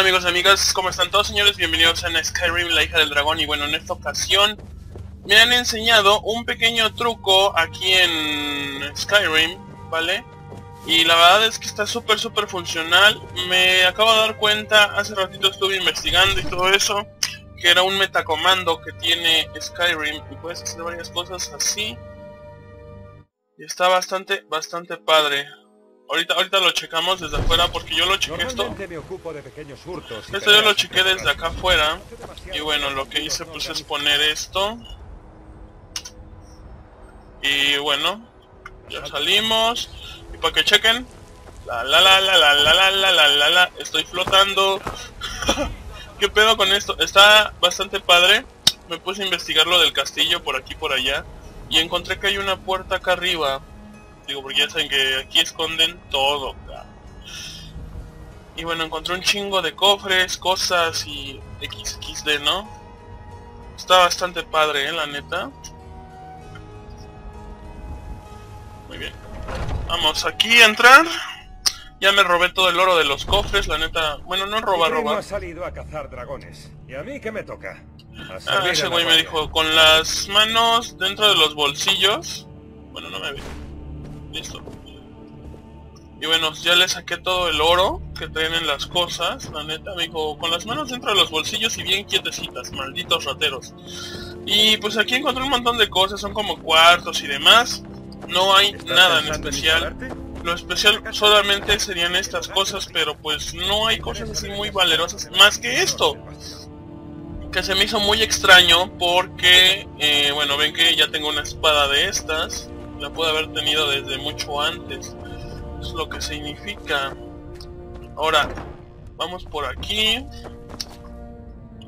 amigos y amigas? ¿Cómo están todos señores? Bienvenidos a Skyrim, la hija del dragón y bueno, en esta ocasión me han enseñado un pequeño truco aquí en Skyrim, ¿vale? Y la verdad es que está súper súper funcional, me acabo de dar cuenta, hace ratito estuve investigando y todo eso, que era un metacomando que tiene Skyrim y puedes hacer varias cosas así. Y está bastante, bastante padre. Ahorita, ahorita lo checamos desde afuera porque yo lo chequé esto. Esto yo lo chequé desde acá afuera. Y bueno, lo que hice pues es poner esto. Y bueno, ya salimos. Y para que chequen. La la la la la la la la la la la estoy flotando. ¿Qué pedo con esto? Está bastante padre. Me puse a investigar lo del castillo por aquí por allá. Y encontré que hay una puerta acá arriba Digo, porque ya saben que aquí esconden todo. Y bueno, encontré un chingo de cofres, cosas y XXD, ¿no? Está bastante padre, ¿eh? La neta. Muy bien. Vamos aquí a entrar. Ya me robé todo el oro de los cofres, la neta. Bueno, no roba, roba. ha salido a cazar dragones. ¿Y a mí qué me toca? Ah, ese güey me dijo, con las manos dentro de los bolsillos. Bueno, no me ve. Listo. Y bueno, ya le saqué todo el oro que tienen las cosas, la neta, me dijo, con las manos dentro de los bolsillos y bien quietecitas, malditos rateros. Y pues aquí encontré un montón de cosas, son como cuartos y demás. No hay nada en especial. Lo especial solamente serían estas cosas, pero pues no hay cosas así muy valerosas más que esto. Que se me hizo muy extraño porque, eh, bueno, ven que ya tengo una espada de estas la puede haber tenido desde mucho antes. Es lo que significa. Ahora, vamos por aquí.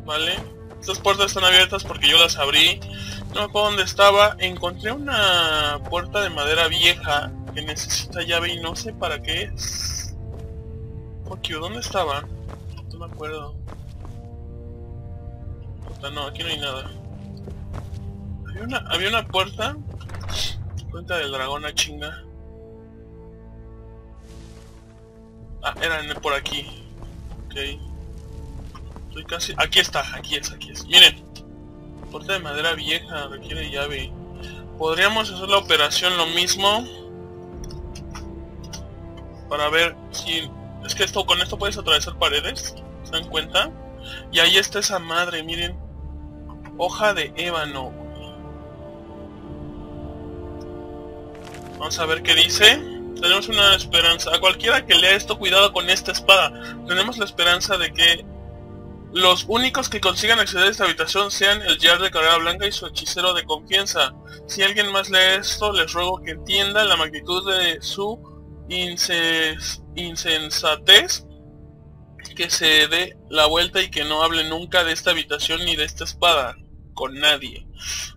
Vale. Estas puertas están abiertas porque yo las abrí. No me acuerdo dónde estaba. Encontré una puerta de madera vieja que necesita llave y no sé para qué es. Fuck ¿dónde estaba? No me acuerdo. no, aquí no hay nada. Había una, había una puerta Cuenta del dragón a chinga. Ah, eran por aquí. Ok. Estoy casi... Aquí está, aquí es, aquí es. Miren. Puerta de madera vieja, requiere llave. Podríamos hacer la operación lo mismo. Para ver si... Es que esto con esto puedes atravesar paredes. ¿Se dan cuenta? Y ahí está esa madre, miren. Hoja de ébano. Vamos a ver qué dice. Tenemos una esperanza. A cualquiera que lea esto, cuidado con esta espada. Tenemos la esperanza de que los únicos que consigan acceder a esta habitación sean el Jar de Carrera Blanca y su hechicero de confianza. Si alguien más lee esto, les ruego que entienda la magnitud de su insensatez, que se dé la vuelta y que no hable nunca de esta habitación ni de esta espada con nadie.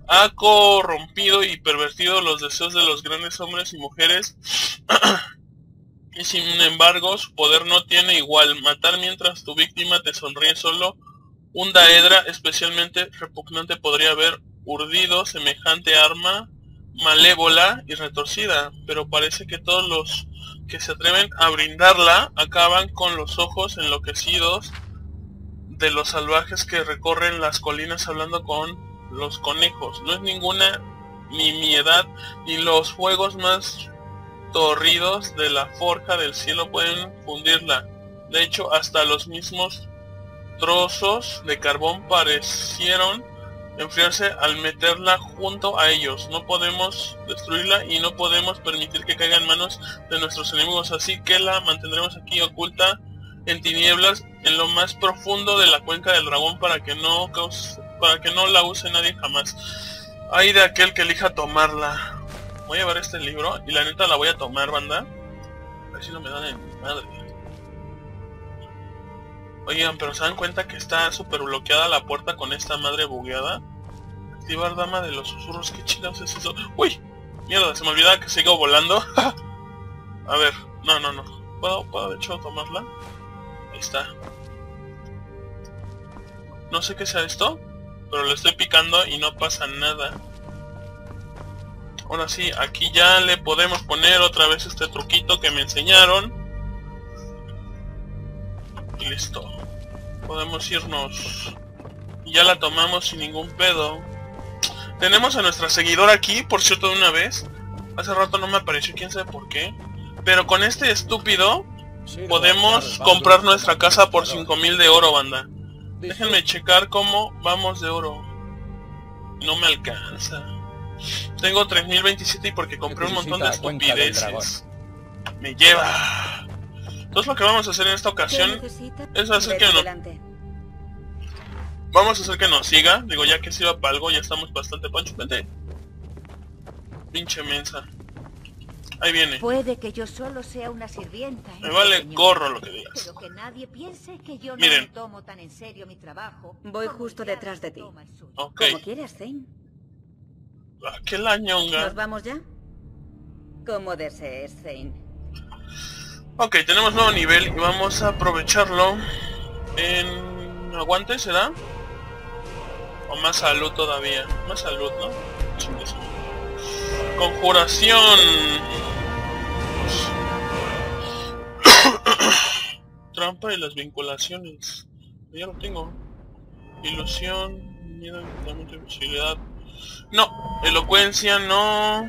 Ha corrompido y pervertido los deseos de los grandes hombres y mujeres y sin embargo su poder no tiene igual. Matar mientras tu víctima te sonríe solo un daedra especialmente repugnante podría haber urdido semejante arma malévola y retorcida, pero parece que todos los que se atreven a brindarla acaban con los ojos enloquecidos de los salvajes que recorren las colinas hablando con los conejos. No es ninguna nimiedad ni los fuegos más torridos de la forja del cielo pueden fundirla. De hecho, hasta los mismos trozos de carbón parecieron enfriarse al meterla junto a ellos. No podemos destruirla y no podemos permitir que caiga en manos de nuestros enemigos, así que la mantendremos aquí oculta en tinieblas en lo más profundo de la cuenca del dragón para que no para que no la use nadie jamás. Hay de aquel que elija tomarla. Voy a llevar este libro y la neta la voy a tomar, banda. A ver si no me dan en mi madre. Oigan, pero se dan cuenta que está súper bloqueada la puerta con esta madre bugueada. Activar dama de los susurros, ¿qué chingados es eso? ¡Uy! Mierda, se me olvidaba que sigo volando. a ver, no, no, no. ¿Puedo, puedo de hecho tomarla? Ahí está. No sé qué sea esto, pero lo estoy picando y no pasa nada. Ahora sí, aquí ya le podemos poner otra vez este truquito que me enseñaron. Y listo. Podemos irnos. Y ya la tomamos sin ningún pedo. Tenemos a nuestra seguidora aquí, por cierto, de una vez. Hace rato no me apareció, quién sabe por qué. Pero con este estúpido podemos comprar nuestra casa por 5000 de oro, banda. Déjenme checar cómo vamos de oro. No me alcanza. Tengo 3027 y porque compré un montón de estupideces. Me lleva. Entonces lo que vamos a hacer en esta ocasión es hacer que nos... Vamos a hacer que nos siga. Digo, ya que sirva para algo, ya estamos bastante pancho. Vente. Pinche mensa. Ahí viene. Puede que yo solo sea una sirvienta. Me vale gorro lo que digas. Pero que nadie piense que yo Miren. no tomo tan en serio mi trabajo. Voy justo detrás de ti. Ok. Como quieras, Zane. Ah, ¿Qué la ñonga? ¿Nos vamos ya? Como desees, Zane. Ok, tenemos nuevo nivel y vamos a aprovecharlo en... ¿Aguante será? O más salud todavía. Más salud, ¿no? Su madre. Conjuración. Trampa y las vinculaciones. Ya lo tengo. Ilusión, miedo, encantamiento, invisibilidad. No, elocuencia no.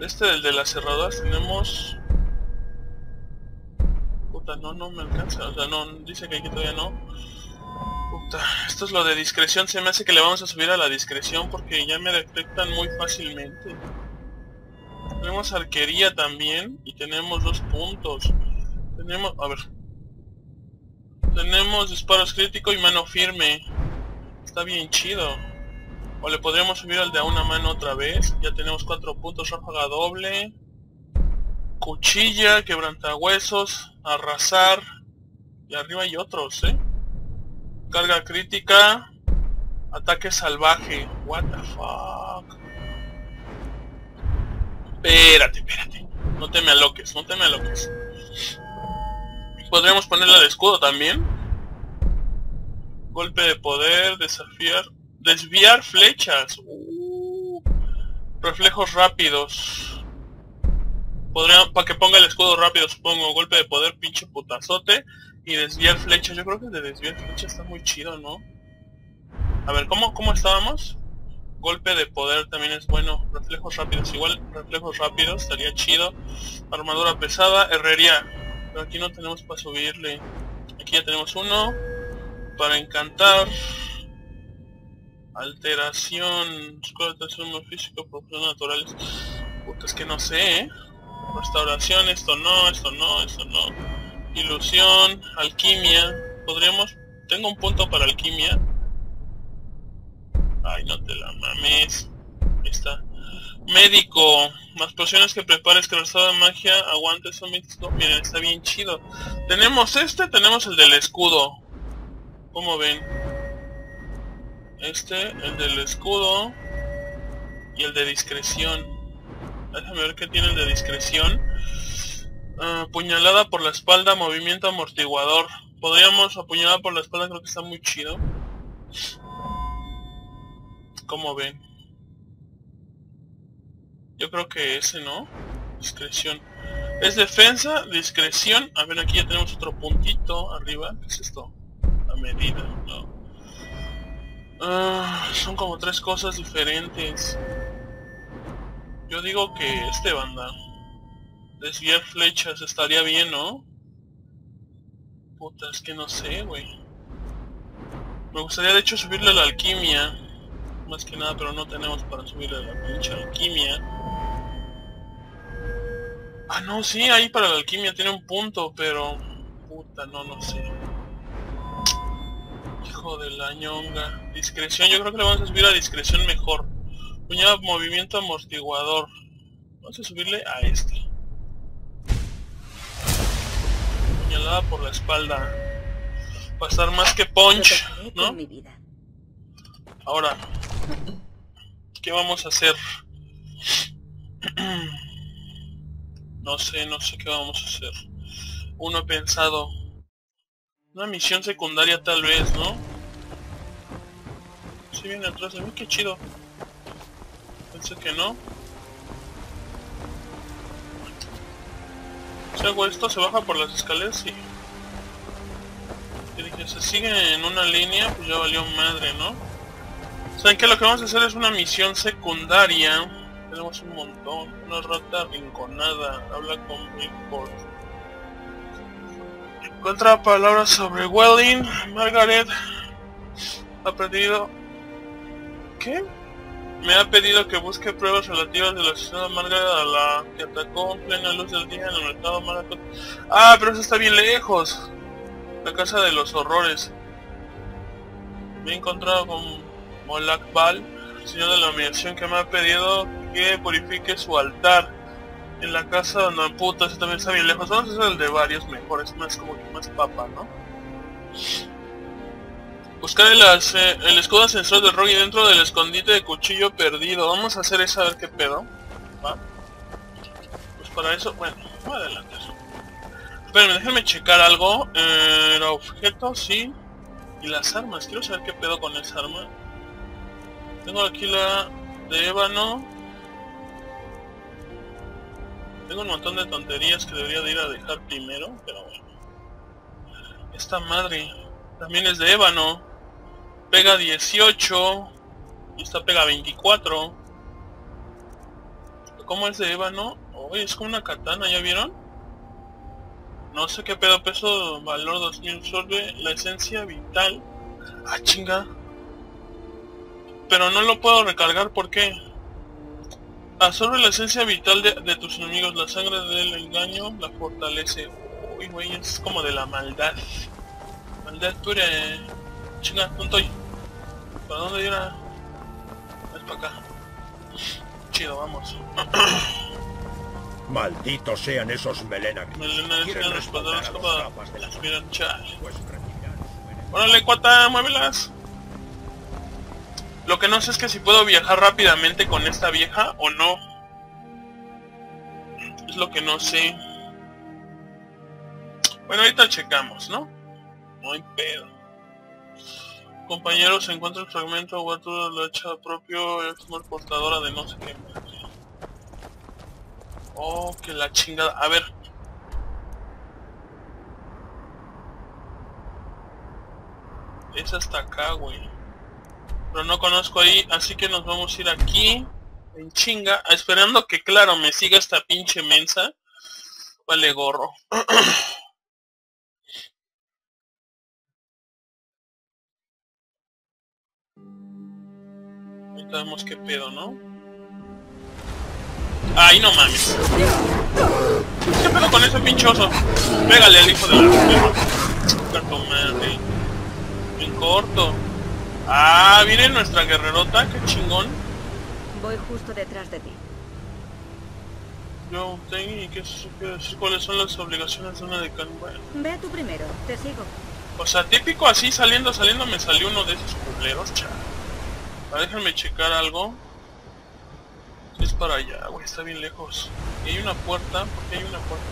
Este del de las cerraduras tenemos Puta, no, no me alcanza. O sea, no, dice que aquí todavía no. Esto es lo de discreción. Se me hace que le vamos a subir a la discreción porque ya me detectan muy fácilmente. Tenemos arquería también y tenemos dos puntos. Tenemos, a ver. Tenemos disparos crítico y mano firme. Está bien chido. O le podríamos subir al de a una mano otra vez. Ya tenemos cuatro puntos, ráfaga doble. Cuchilla, quebrantahuesos, arrasar. Y arriba hay otros, ¿eh? Carga crítica. Ataque salvaje. What the fuck. Espérate, espérate. No te me aloques, no te me aloques. Podríamos ponerla de escudo también. Golpe de poder, desafiar. Desviar flechas. Uh. reflejos rápidos. Podría, para que ponga el escudo rápido, supongo. Golpe de poder, pinche putazote. Y desviar flechas. Yo creo que de desviar flechas está muy chido, ¿no? A ver, ¿cómo, cómo estábamos? Golpe de poder también es bueno. Reflejos rápidos. Igual reflejos rápidos estaría chido. Armadura pesada. Herrería. Pero aquí no tenemos para subirle. Aquí ya tenemos uno. Para encantar. Alteración. Escudo físico. Naturales. Puta, es que no sé, ¿eh? Restauración, esto no, esto no, esto no. Ilusión, alquimia. Podríamos... Tengo un punto para alquimia. Ay, no te la mames. Ahí está. Médico. Más pociones que prepares estado de magia. Aguante son 25. Miren, está bien chido. Tenemos este, tenemos el del escudo. ¿Cómo ven? Este, el del escudo. Y el de discreción. Déjame ver qué tiene el de discreción. Ah, puñalada por la espalda, movimiento amortiguador. Podríamos apuñalar por la espalda, creo que está muy chido. ¿Cómo ven? Yo creo que ese, ¿no? Discreción. Es defensa, discreción. A ver, aquí ya tenemos otro puntito arriba. ¿Qué es esto? La medida. Ah, son como tres cosas diferentes. Yo digo que este banda. Desviar flechas estaría bien, ¿no? Puta, es que no sé, güey. Me gustaría de hecho subirle la alquimia. Más que nada, pero no tenemos para subirle la pinche alquimia. Ah, no, sí, ahí para la alquimia tiene un punto, pero... Puta, no, no sé. Hijo de la ñonga. Discreción, yo creo que le vamos a subir a discreción mejor. Puñada movimiento amortiguador. Vamos a subirle a este. Puñalada por la espalda. Pasar más que punch, Protegeré ¿no? Ahora, ¿qué vamos a hacer? No sé, no sé qué vamos a hacer. Uno he pensado. Una misión secundaria tal vez, ¿no? Si viene atrás de mí, qué chido. Pensé que no. Si hago esto, se baja por las escaleras, sí. ¿Qué dije? que se sigue en una línea, pues ya valió madre, ¿no? ¿Saben qué? Lo que vamos a hacer es una misión secundaria. Tenemos un montón. Una rata rinconada. Habla con Milford. Encuentra palabras sobre Welling. Margaret ha pedido... ¿Qué? Me ha pedido que busque pruebas relativas de la asesina Margaret a la que atacó en plena luz del día en el mercado Margaret. Ah, pero eso está bien lejos. La casa de los horrores. Me he encontrado con Molak Bal, señor de la humillación, que me ha pedido que purifique su altar. En la casa donde puta, ese también está bien lejos. Vamos a hacer el de varios mejores, más como que más papa, ¿no? Buscar el, escudo ascensor de Rocky dentro del escondite de cuchillo perdido. Vamos a hacer eso a ver qué pedo. Pues para eso, bueno, voy a adelantar. Espérenme, déjenme checar algo. Eh, era objeto, sí. Y las armas, quiero saber qué pedo con esa arma. Tengo aquí la de ébano. Tengo un montón de tonterías que debería de ir a dejar primero, pero bueno. Esta madre también es de ébano. Pega 18. Y esta pega 24. ¿Cómo es de ébano? Oye, es como una katana, ¿ya vieron? No sé qué pedo peso, valor 2000 absorbe la esencia vital. Ah, chinga. Pero no lo puedo recargar, ¿por qué? Absorbe la esencia vital de, de tus enemigos, la sangre del engaño la fortalece. Uy, güey, es como de la maldad. Maldad pura. eh. Chinga, ¿dónde estoy? ¿Para dónde ir a...? Es para acá. Chido, vamos. Malditos sean esos. Melena Quieren es respaldar las capas de la Aspiran, chale. Pues. Órale, cuata, muévelas. Lo que no sé es que si puedo viajar rápidamente con esta vieja o no. Es lo que no sé. Bueno, ahorita checamos, ¿no? No hay pedo. Compañeros, se encuentra el fragmento Water de la hacha propio, es una portadora de no sé qué. Oh, que la chingada. A ver. Es hasta acá, güey. Pero no conozco ahí, así que nos vamos a ir aquí. En chinga, esperando que, claro, me siga esta pinche mensa. Vale, gorro. Ahorita vemos qué pedo, ¿no? Ay, no mames. ¿Qué pedo con ese pinchoso? Pégale al hijo de la madre. En corto. Ah, viene nuestra guerrerota, qué chingón. Voy justo detrás de ti. Yo tengo y qué qué cuáles son las obligaciones de una de Bueno, Ve tú primero, te sigo. O sea, típico así saliendo, saliendo me salió uno de esos culeros, chaval. A déjenme checar algo. Es para allá, güey, está bien lejos. Y hay una puerta, ¿por qué hay una puerta?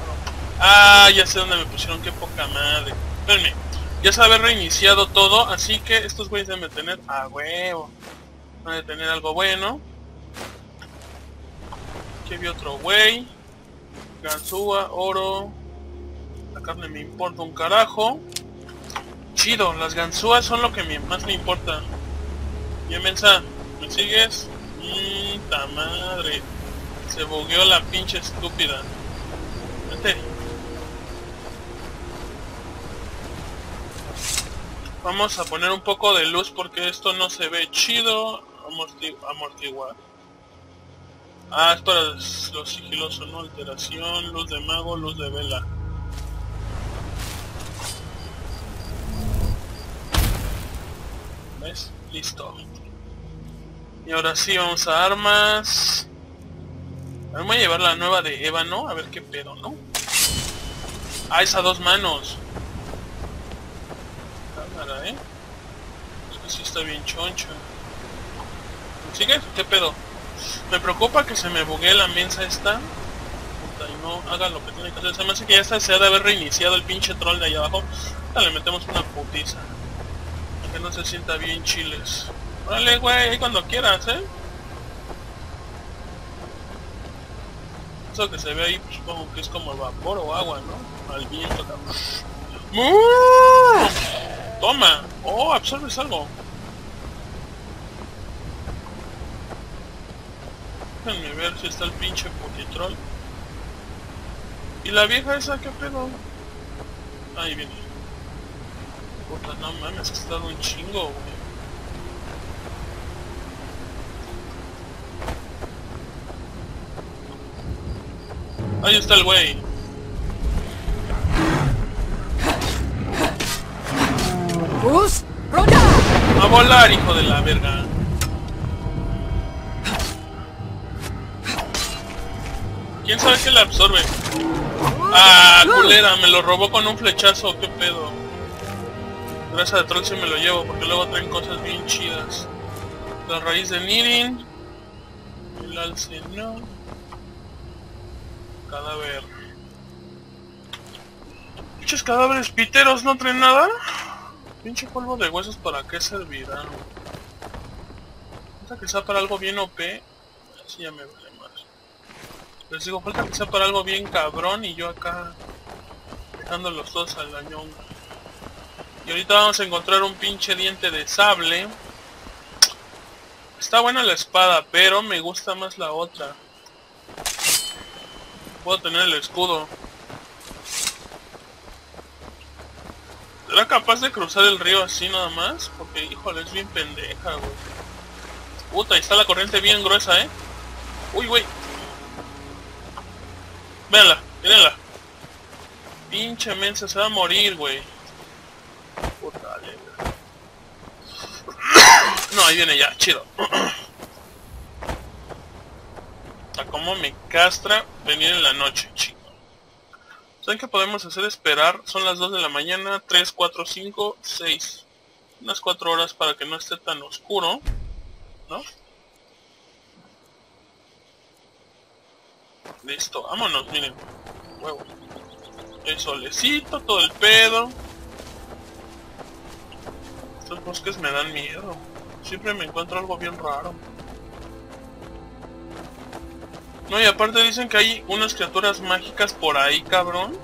Ah, ya sé dónde me pusieron, qué poca madre. Espérenme, ya se reiniciado todo, así que estos güeyes deben de tener a huevo. A tener algo bueno. Aquí había otro güey. Ganzúa, oro. La carne me importa un carajo. Chido, las ganzúas son lo que más me importa. Bien, mensa, ¿me sigues? Mmm, ta madre. Se bugueó la pinche estúpida. Vente. Vamos a poner un poco de luz porque esto no se ve chido. Amorti- amortiguar. Ah, es para lo sigiloso, ¿no? Alteración, luz de mago, luz de vela. ¿Ves? Listo. Y ahora sí, vamos a armas. A ver, voy a llevar la nueva de ébano, a ver qué pedo, ¿no? Ah, es a dos manos. Cámara, ¿eh? Es que sí está bien choncha. ¿Me sigues? ¿Qué pedo? Me preocupa que se me buguee la mensa esta. Puta, y no haga lo que tiene que hacer. Se me hace que ya está, se de haber reiniciado el pinche troll de allá abajo. Ahorita le metemos una putiza. Que no se sienta bien chiles. Órale, güey, ahí cuando quieras, ¿eh? Eso que se ve ahí, pues, supongo que es como vapor o agua, ¿no? Al viento, cabrón. Toma. Oh, absorbes algo. Déjenme ver si está el pinche Pokétrol. ¿Y la vieja esa qué pedo? Ahí viene. Puta, no mames, ha dado un chingo, güey. Ahí está el güey. A volar, hijo de la verga. ¿Quién sabe que la absorbe? Ah, culera, me lo robó con un flechazo, qué pedo. Gracias a troll si me lo llevo, porque luego traen cosas bien chidas. La raíz de Nirin. El alce no. Cadáver. Pinches cadáveres piteros no traen nada. Pinche polvo de huesos para qué servirá. Falta que sea para algo bien OP. Así ya me vale más. Les digo, falta que sea para algo bien cabrón y yo acá dejando los dos al dañón. Y ahorita vamos a encontrar un pinche diente de sable. Está buena la espada, pero me gusta más la otra. Puedo tener el escudo. ¿Será capaz de cruzar el río así nada más? Porque, híjole, es bien pendeja, güey. Puta, ahí está la corriente bien gruesa, ¿eh? Uy, güey. Véanla, mírenla. Pinche mensa, se va a morir, güey. Puta. No, ahí viene ya, chido. A cómo me castra venir en la noche, chico. ¿Saben qué podemos hacer? Esperar. Son las 2 de la mañana. 3, 4, 5, 6. Unas 4 horas para que no esté tan oscuro. ¿No? Listo, vámonos, miren. Huevo. El solecito, todo el pedo. Estos bosques me dan miedo. Siempre me encuentro algo bien raro. No, y aparte dicen que hay unas criaturas mágicas por ahí, cabrón.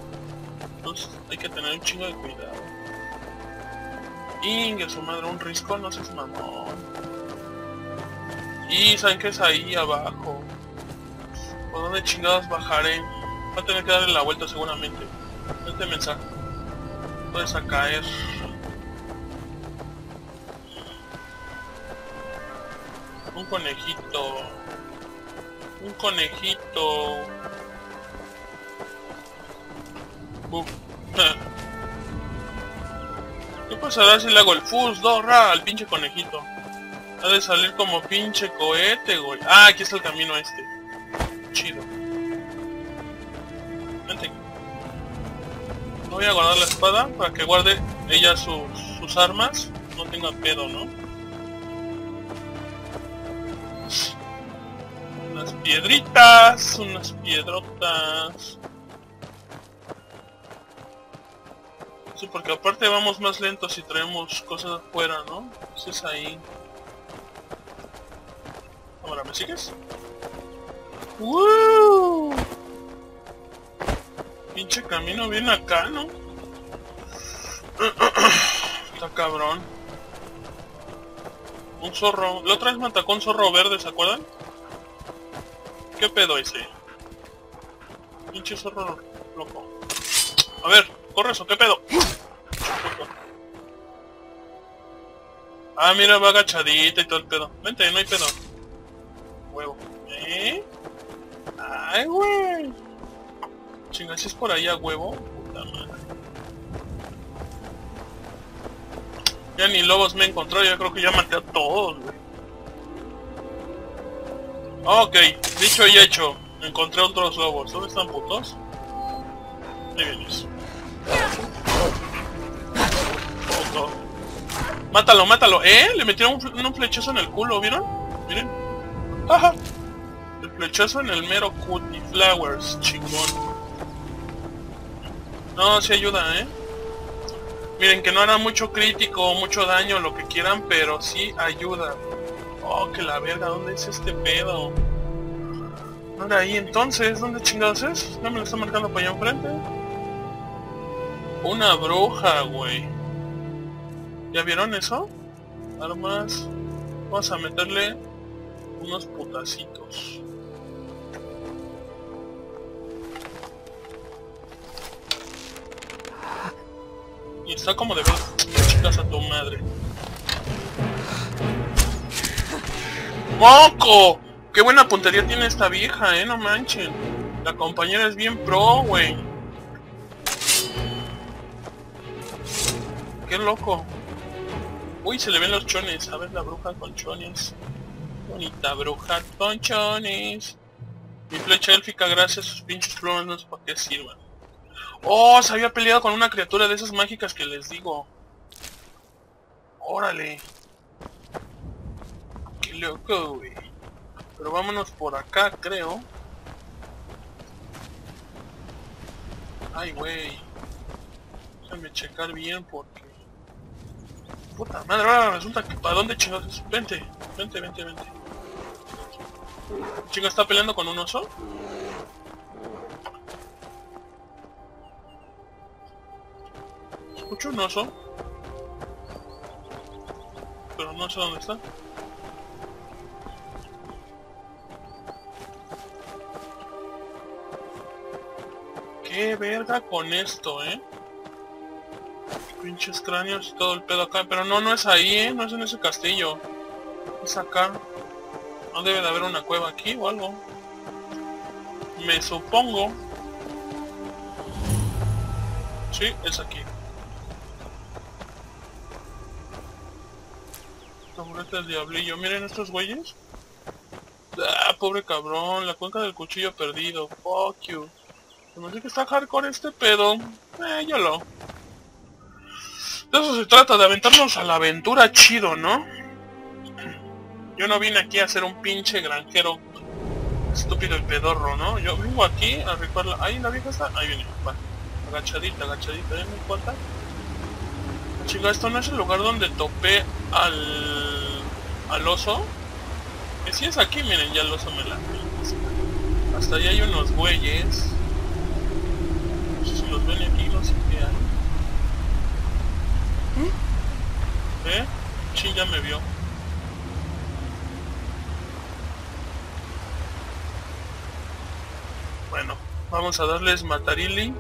Entonces hay que tener un chingo de cuidado. Inge, su madre, un risco, no seas mamón. Y saben que es ahí abajo. ¿Por dónde chingados bajaré? Va a tener que darle la vuelta seguramente. Este mensaje. Puedes a caer. Un conejito. Un conejito. ¿Qué pasará si le hago el fus dorra al pinche conejito? Ha de salir como pinche cohete, güey. Ah, aquí está el camino este. Chido. Vente. No voy a guardar la espada para que guarde ella sus, sus armas. No tenga pedo, ¿no? Unas piedritas, unas piedrotas. Sí, porque aparte vamos más lentos si traemos cosas afuera, ¿no? Eso es ahí. Ahora, ¿me sigues? ¡Woo! Pinche camino bien acá, ¿no? Está cabrón. Un zorro. La otra vez me atacó un zorro verde, ¿se acuerdan? ¿Qué pedo ese? Pinche zorro loco. A ver, corre eso, ¿qué pedo? Ah, mira, va agachadita y todo el pedo. Vente, no hay pedo. Huevo. ¿Eh? Ay, güey. Chinga, si es por ahí a huevo. Puta madre. Ya ni lobos me encontró, ya creo que ya maté a todos, güey. Ok, dicho y hecho. Encontré otros lobos. ¿Dónde están putos? Ahí vienes. Puto. Mátalo, mátalo. ¿Eh? Le metieron un, un flechazo en el culo, ¿vieron? Miren. Ajá. El flechazo en el mero cutie flowers, chingón. No, sí ayuda, ¿eh? Miren, que no hará mucho crítico, mucho daño, lo que quieran, pero sí ayuda. Oh, que la verga, ¿dónde es este pedo? No era ahí entonces, ¿dónde chingados es? No me lo está marcando para allá enfrente. Una bruja, güey. ¿Ya vieron eso? Armas. Vamos a meterle unos putacitos. Y está como de ver chicas a tu madre. ¡Moco! ¡Qué buena puntería tiene esta vieja, eh! No manchen. La compañera es bien pro, güey. Qué loco. Uy, se le ven los chones. A ver la bruja con chones. Bonita bruja con chones. Mi flecha élfica, gracias a sus pinches plumas, no sé para qué sirvan. Oh, se había peleado con una criatura de esas mágicas que les digo. Órale. Pero vámonos por acá, creo. Ay, güey. Déjame checar bien porque... Puta madre, ahora resulta que... ¿Para dónde chingados? Vente, vente, vente, vente. ¿Chinga está peleando con un oso? Escucho un oso. Pero no sé dónde está. Verga con esto, eh. Pinches cráneos y todo el pedo acá. Pero no, no es ahí, eh. No es en ese castillo. Es acá. No debe de haber una cueva aquí o algo. Me supongo. Sí, es aquí. Taburete del diablillo. Miren estos güeyes. Ah, pobre cabrón. La cuenca del cuchillo perdido. Fuck you. Me hace que está hardcore este pedo. Eh, yo lo. De eso se trata, de aventarnos a la aventura chido, ¿no? Yo no vine aquí a ser un pinche granjero estúpido y pedorro, ¿no? Yo vengo aquí a recuerdo... Ahí la vieja está. Ahí viene. Va. Agachadita, agachadita. ¿eh? ¿Me cuenta? Chica, esto no es el lugar donde topé al... al oso. Que si es aquí, miren, ya el oso me la... Hasta allá hay unos güeyes. No sé si los ven aquí, no sé qué hay. ¿Eh? Sí, ya me vio. Bueno, vamos a darles Matarili.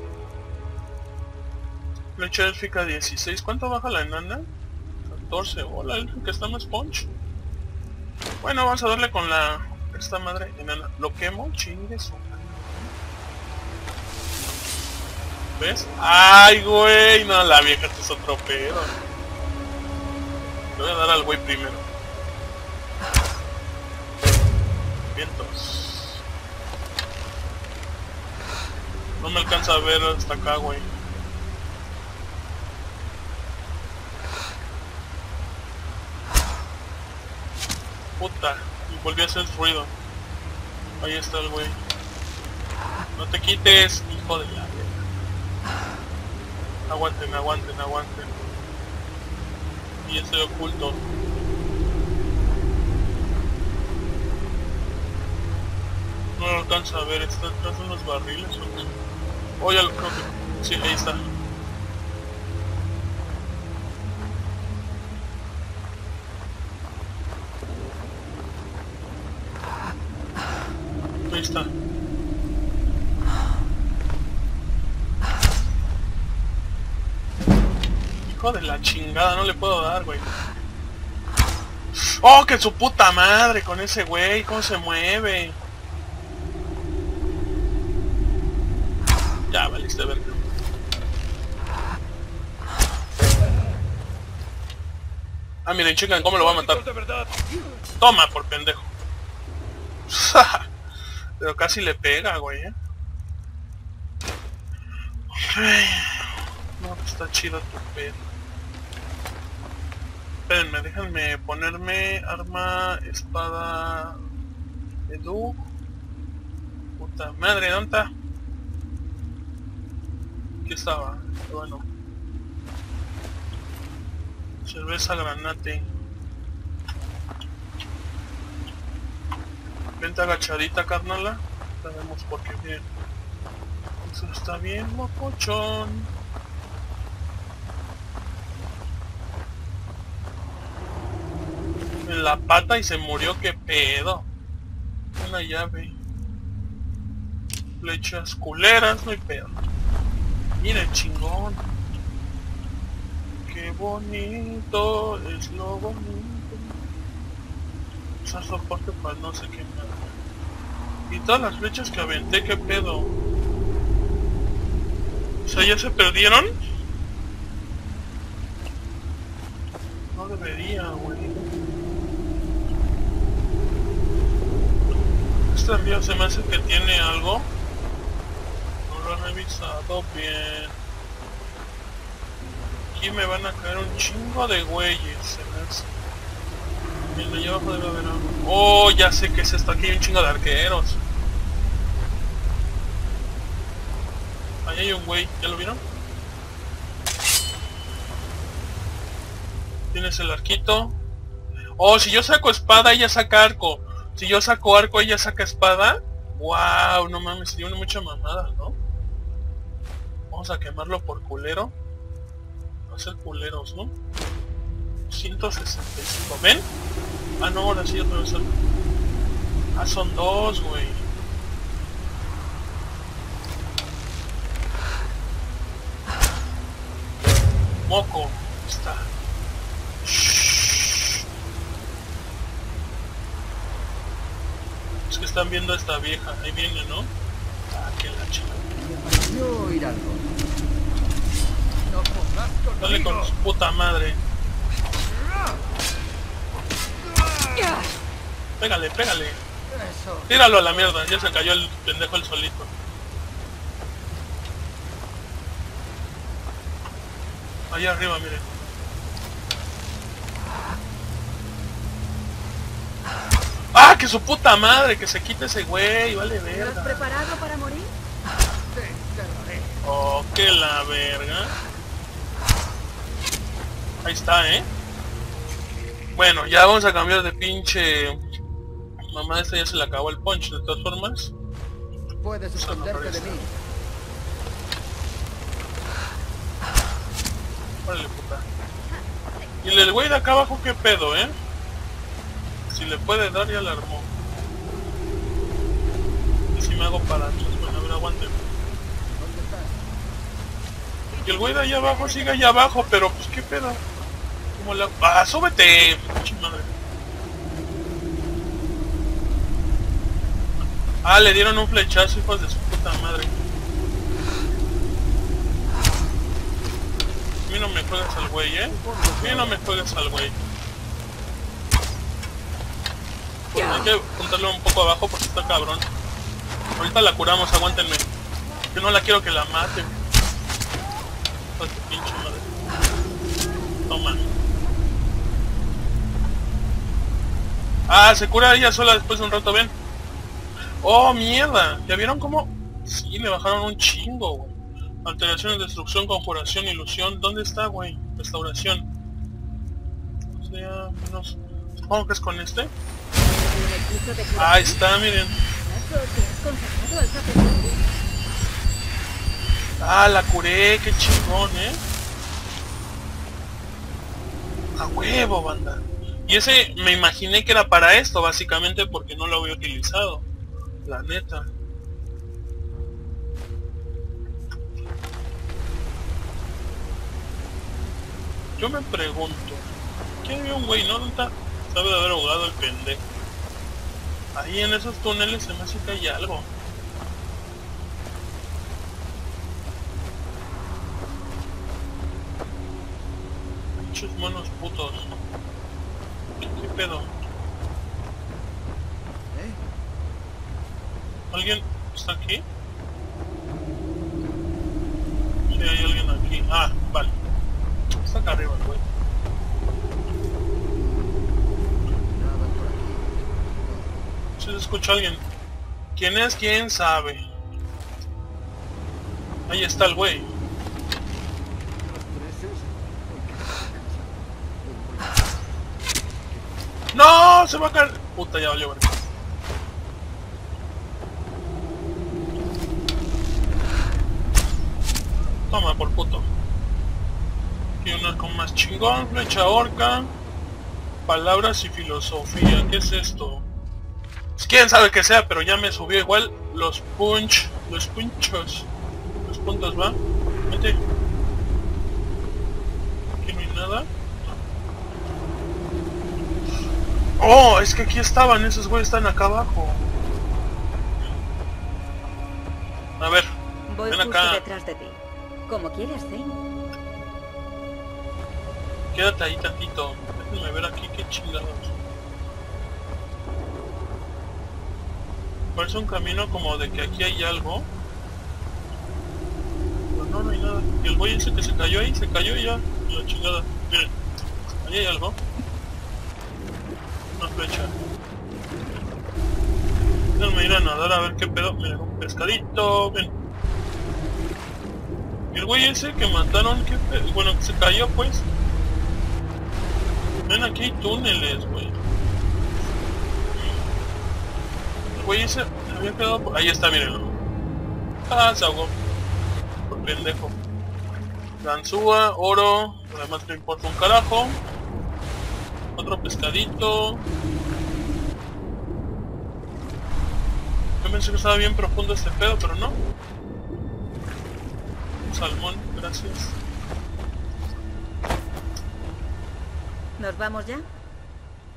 Flecha élfica 16. ¿Cuánto baja la enana? 14. Hola, élfica está más punch. Bueno, vamos a darle con la... Esta madre enana. Lo quemo, chingue su. ¿Ves? ¡Ay, güey! No, la vieja este es otro pedo. Le voy a dar al güey primero. Vientos. No me alcanza a ver hasta acá, güey. Puta, y volví a hacer ruido. Ahí está el güey. No te quites, hijo de la Aguanten, aguanten, aguanten. Y estoy oculto. No lo alcanza a ver, está detrás de barriles o lo creo que... Sí, ahí está. Chingada, no le puedo dar, güey. ¡Oh, que su puta madre con ese güey! ¿Cómo se mueve? Ya, valiste verga. Ah, miren, checan cómo lo va a matar. Toma, por pendejo. Pero casi le pega, güey, ¿eh? No, pues está chido tu pedo. Espérenme, déjenme ponerme arma, espada... Edu. Puta madre, ¿dónde está? Aquí estaba, bueno. Cerveza granate. Vente agachadita, carnala. Sabemos por qué bien. Eso está bien, mocochón. La pata y se murió, qué pedo. Una llave. Flechas culeras, no hay pedo. Mira chingón. Qué bonito es lo bonito. Usar soporte para no sé qué nada. Y todas las flechas que aventé, qué pedo. O sea, ¿ya se perdieron? No debería. Este río se me hace que tiene algo. No lo he revisado bien. Aquí me van a caer un chingo de güeyes, se me hace. Mira, allá abajo debe haber algo. Oh, ya sé que es esto. Aquí hay un chingo de arqueros. Ahí hay un güey. ¿Ya lo vieron? Tienes el arquito. Oh, si yo saco espada, ella saca arco. Si yo saco arco, ella saca espada. Wow, no mames, sería una mucha mamada, ¿no? Vamos a quemarlo por culero. Va a ser culeros, ¿no? 165. ¿Ven? Ah, no, ahora sí otra vez. Ah, son dos, güey. Moco. Está. Que están viendo a esta vieja. Ahí viene, ¿no? Ah, que la chica. Dale con su puta madre. Pégale, pégale. Tíralo a la mierda. Ya se cayó el pendejo el solito. Allá arriba, miren. Que su puta madre! Que se quite ese güey, vale ¿Estás verga. preparado para morir? Oh, que la verga. Ahí está, ¿eh? Bueno, ya vamos a cambiar de pinche... Mamá, esta ya se le acabó el punch, de todas formas. Puedes esconderte de mí. Órale, puta. Y el güey de acá abajo, ¿qué pedo, eh? Si le puede dar, ya la armó. Y si me hago para atrás, bueno, a ver, aguante. Y el güey de allá abajo sigue allá abajo, pero pues qué pedo. ¿Cómo la... ¡Ah, súbete! Madre. Ah, le dieron un flechazo, hijos de su puta madre. A mí no me juegas al güey, ¿eh? A mí no me juegas al güey. Pues hay que juntarle un poco abajo porque está cabrón. Ahorita la curamos, aguántenme. Yo no la quiero que la. Hijos de pinche madre. Toma. Ah, se cura ella sola después de un rato, ven. Oh, mierda. ¿Ya vieron cómo? Sí, le bajaron un chingo, güey. Alteración, destrucción, conjuración, ilusión. ¿Dónde está, güey? Restauración. O sea, menos... Supongo que es con este. Ahí está, miren. Ah, la curé, qué chingón, ¿eh? A huevo, banda. Y ese me imaginé que era para esto, básicamente, porque no lo había utilizado. La neta. Yo me pregunto, ¿qué había un güey, no? ¿Dónde está? Sabe de haber ahogado el pendejo. Ahí en esos túneles se me hace que hay algo. Pinches monos putos. ¿Qué pedo? ¿Eh? ¿Alguien está aquí? Sí, hay alguien aquí. Ah, vale. Está acá arriba, güey. Nada por aquí. Si se escucha alguien. ¿Quién es? ¿Quién sabe? Ahí está el güey. ¡No! ¡Se va a caer! Puta, ya valió. Toma, por puto. Aquí un arco más chingón, flecha orca. Palabras y filosofía. ¿Qué es esto? Quién sabe qué sea, pero ya me subió igual los punch, los punchos, los puntos, ¿va? Vete. Aquí no hay nada. Oh, es que aquí estaban, esos güeyes están acá abajo. A ver, Voy Ven justo acá. detrás de ti. Como quieras, Zane. quédate ahí tantito. Déjenme ver aquí qué chingados. Parece un camino como de que aquí hay algo. Pero no, no hay nada. Y el güey ese que se cayó ahí, se cayó y ya. La chingada. Miren, ahí hay algo. Una flecha. Déjenme ir a nadar a ver qué pedo. Miren, un pescadito. Ven. Y el güey ese que mataron. Bueno, que se cayó pues. Ven, aquí hay túneles, güey. El güey ese se había quedado por... Ahí está, mírenlo. Ah, se ahogó. Por pendejo. Ganzúa, oro. Además no importa un carajo. Otro pescadito. Yo pensé que estaba bien profundo este pedo, pero no. Un salmón, gracias. ¿Nos vamos ya?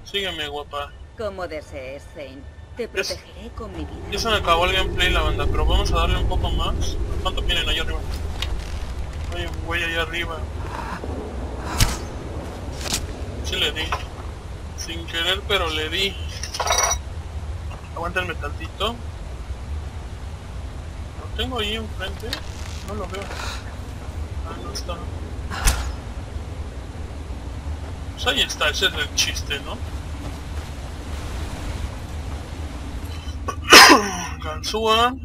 Sígueme, guapa. Como desees, Zane. Te protegeré con mi vida. Ya se me acabó el gameplay la banda, pero vamos a darle un poco más. ¿Cuánto tienen allá arriba? Hay un güey allá arriba. Sí le di. Sin querer, pero le di. Aguántenme tantito. Lo tengo ahí enfrente. No lo veo. Ah, no está. Pues ahí está, ese es el chiste, ¿no? Ganzúa.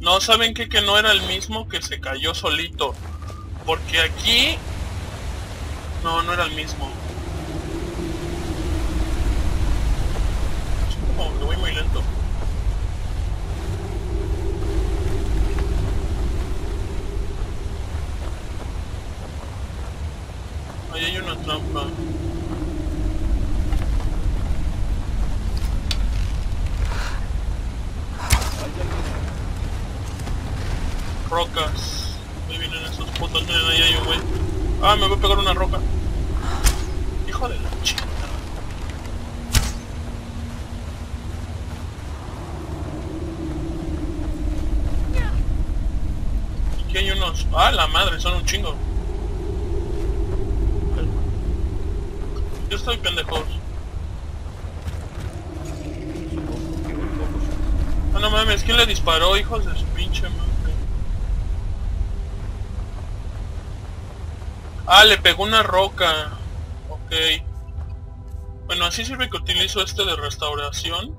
No, ¿saben qué? Que no era el mismo que se cayó solito. Porque aquí... No, no era el mismo. Como que voy muy lento. Ahí hay una trampa. Rocas. Ahí vienen esos putos, miren ahí hay un güey. Ah, me voy a pegar una roca. Hijo de la chingada. Aquí hay unos... Ah, la madre, son un chingo. Yo estoy pendejos. Ah, no mames, ¿quién le disparó, hijos de su pinche madre? Ah, le pegó una roca. Ok. Bueno, así sirve que utilizo este de restauración. ¿Un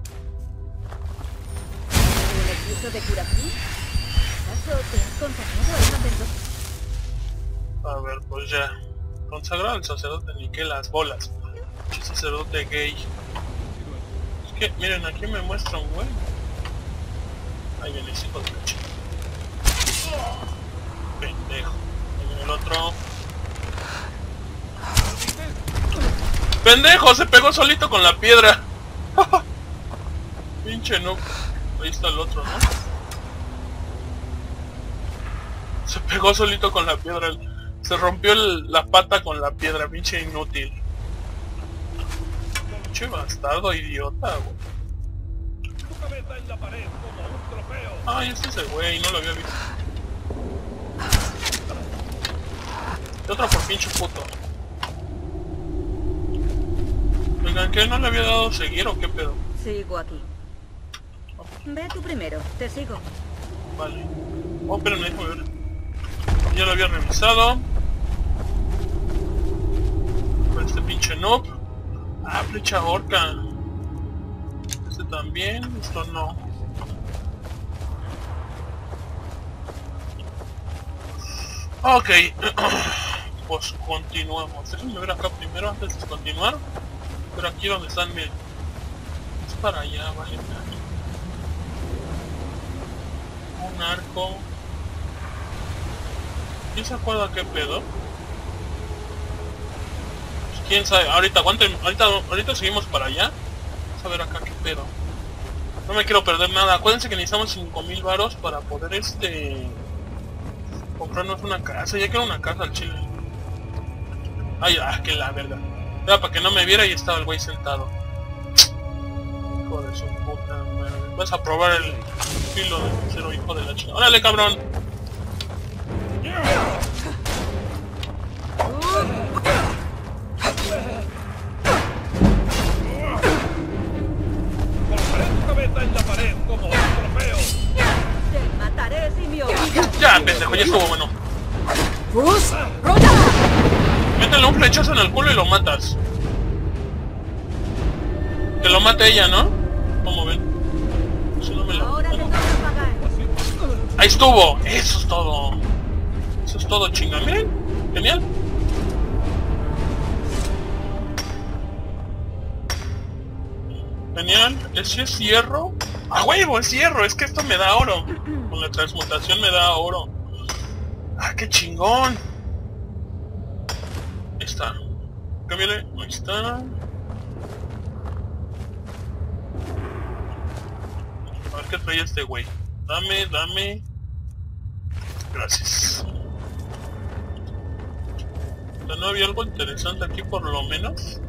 hechizo de curación? ¿Acaso A ver, pues ya. Consagrado al sacerdote ni que las bolas. Pinche sacerdote gay. Es que, miren, aquí me muestra un güey. Ahí viene ese hijo de. Pendejo. Ahí viene el otro. ¡Pendejo! Se pegó solito con la piedra. Pinche no. Ahí está el otro, ¿no? Se pegó solito con la piedra. Se rompió el- la pata con la piedra, pinche inútil. Pinche bastardo, idiota, güey. Ay, es el güey, no lo había visto. Y otro por pinche puto. Oigan, ¿qué? ¿No le había dado seguir o qué pedo? Sigo aquí. Ve tú primero, te sigo. Vale. Oh, espérenme, déjame ver. Ya lo había revisado. Este pinche noob. Ah, flecha orca. Este también, esto no. Ok. pues continuamos. Déjenme ver acá primero antes de continuar. Pero aquí donde están, miren. Es para allá, vale. Un arco. ¿Quién se acuerda qué pedo? Quién sabe. Ahorita aguanten, ahorita, ahorita seguimos para allá. Vamos a ver acá qué pedo. No me quiero perder nada. Acuérdense que necesitamos 5000 varos para poder este comprarnos una casa. Ya quiero una casa al chile. Ay, ah, que la verga. Era para que no me viera y estaba el güey sentado. Hijo de su puta madre. Vas a probar el filo de cero hijo de la chica. ¡Órale, cabrón! Lo matas. Que lo mate ella, ¿no? ¿Cómo ven? Eso no me lo... Ahora te toca pagar. Ahí estuvo. Eso es todo. Eso es todo, chinga. Miren. Genial. Genial. ¿Ese es hierro? ¡A huevo! Es hierro. Es que esto me da oro. Con la transmutación me da oro. ¡Ah, qué chingón! Está. Cámbiale. Ahí está. A ver qué trae este güey. Dame, dame. Gracias. ¿No había algo interesante aquí por lo menos?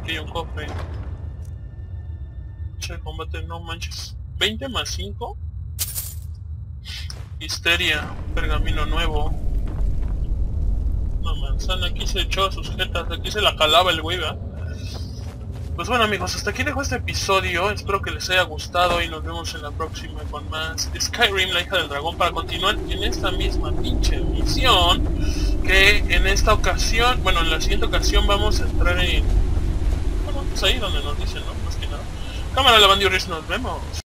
Aquí hay un cofre. Che, combate, no manches. 20 más 5. Histeria, pergamino nuevo. Una manzana, aquí se echó a sus jetas, aquí se la calaba el güey, ¿verdad? Pues bueno amigos, hasta aquí dejo este episodio, espero que les haya gustado y nos vemos en la próxima con más Skyrim, la hija del dragón, para continuar en esta misma pinche misión, que en esta ocasión, bueno en la siguiente ocasión vamos a entrar en... Bueno, pues ahí donde nos dicen, ¿no? Más que nada. Cámara, la nos vemos.